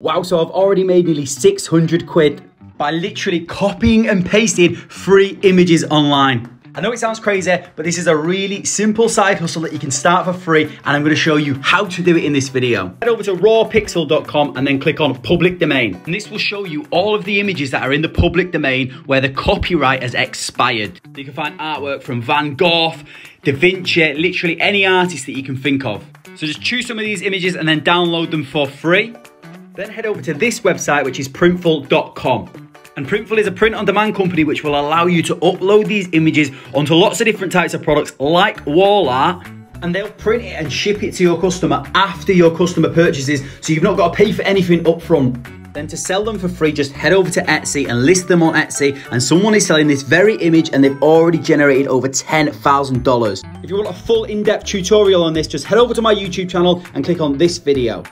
Wow, so I've already made nearly 600 quid by literally copying and pasting free images online. I know it sounds crazy, but this is a really simple side hustle that you can start for free, and I'm gonna show you how to do it in this video. Head over to rawpixel.com and then click on public domain. And this will show you all of the images that are in the public domain where the copyright has expired. You can find artwork from Van Gogh, Da Vinci, literally any artist that you can think of. So just choose some of these images and then download them for free. Then head over to this website, which is printful.com. And Printful is a print on demand company which will allow you to upload these images onto lots of different types of products like wall art and they'll print it and ship it to your customer after your customer purchases so you've not got to pay for anything up front. Then to sell them for free, just head over to Etsy and list them on Etsy and someone is selling this very image and they've already generated over $10,000. If you want a full in-depth tutorial on this, just head over to my YouTube channel and click on this video.